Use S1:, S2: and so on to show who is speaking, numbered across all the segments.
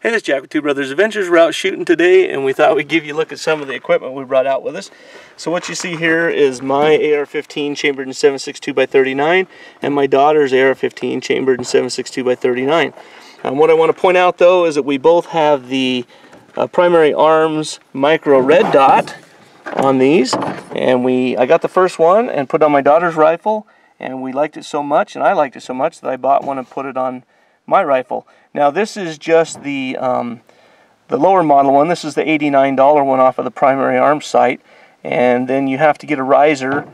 S1: Hey, this is Jack with Two Brothers Adventures. We're out shooting today, and we thought we'd give you a look at some of the equipment we brought out with us. So what you see here is my AR-15 chambered in 7.62 by 39, and my daughter's AR-15 chambered in 7.62 by 39. Um, what I want to point out, though, is that we both have the uh, primary arms micro red dot on these, and we I got the first one and put on my daughter's rifle, and we liked it so much, and I liked it so much that I bought one and put it on my rifle. Now this is just the um, the lower model one. This is the $89 one off of the primary arms site. And then you have to get a riser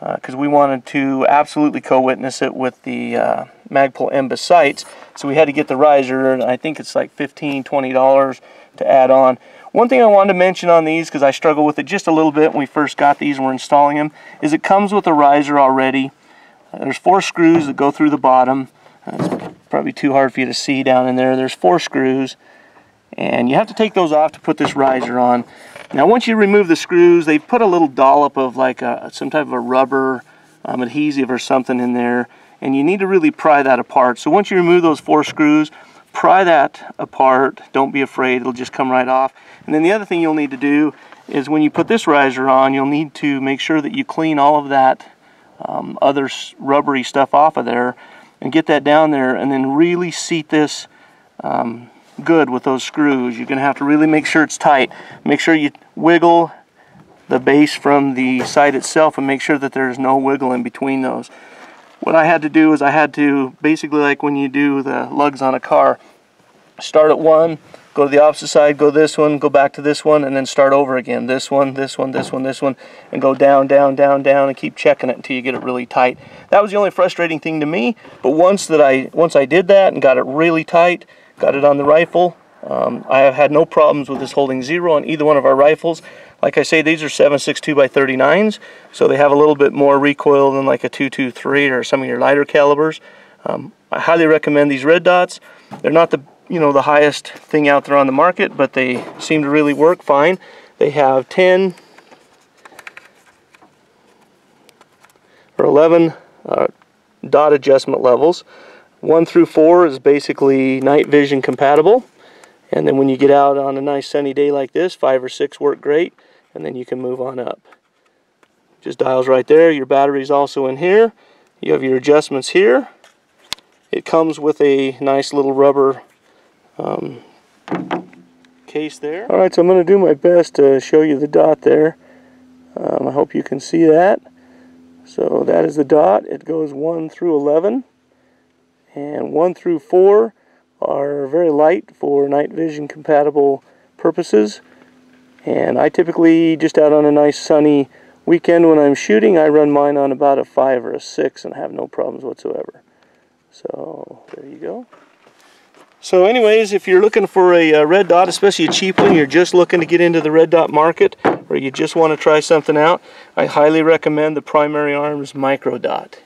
S1: because uh, we wanted to absolutely co-witness it with the uh, Magpul MBUS sights. So we had to get the riser and I think it's like $15, $20 to add on. One thing I wanted to mention on these because I struggled with it just a little bit when we first got these and we're installing them is it comes with a riser already. Uh, there's four screws that go through the bottom. Uh, probably too hard for you to see down in there. There's four screws and you have to take those off to put this riser on. Now once you remove the screws, they put a little dollop of like a, some type of a rubber um, adhesive or something in there and you need to really pry that apart. So once you remove those four screws, pry that apart. Don't be afraid, it'll just come right off. And then the other thing you'll need to do is when you put this riser on, you'll need to make sure that you clean all of that um, other rubbery stuff off of there and get that down there and then really seat this um, good with those screws. You're going to have to really make sure it's tight. Make sure you wiggle the base from the sight itself and make sure that there's no wiggle in between those. What I had to do is I had to basically like when you do the lugs on a car, start at one, go to the opposite side, go this one, go back to this one, and then start over again. This one, this one, this one, this one, and go down, down, down, down, and keep checking it until you get it really tight. That was the only frustrating thing to me, but once that I once I did that and got it really tight, got it on the rifle, um, I have had no problems with this holding zero on either one of our rifles. Like I say, these are 7.62 by 39s, so they have a little bit more recoil than like a 223 or some of your lighter calibers. Um, I highly recommend these red dots. They're not the you know the highest thing out there on the market, but they seem to really work fine. They have 10 or 11 uh, dot adjustment levels. 1 through 4 is basically night vision compatible. And then when you get out on a nice sunny day like this, 5 or 6 work great. And then you can move on up. Just dials right there. Your battery's also in here. You have your adjustments here. It comes with a nice little rubber um, case there. Alright, so I'm going to do my best to show you the dot there. Um, I hope you can see that. So that is the dot. It goes 1 through 11. And 1 through 4 are very light for night vision compatible purposes. And I typically, just out on a nice sunny weekend when I'm shooting, I run mine on about a 5 or a 6 and have no problems whatsoever. So there you go. So anyways, if you're looking for a, a, uh, red dot, especially a cheap one, you're just looking to get into the red dot market, or you just want to try something out, I highly recommend the Primary Arms Micro Dot.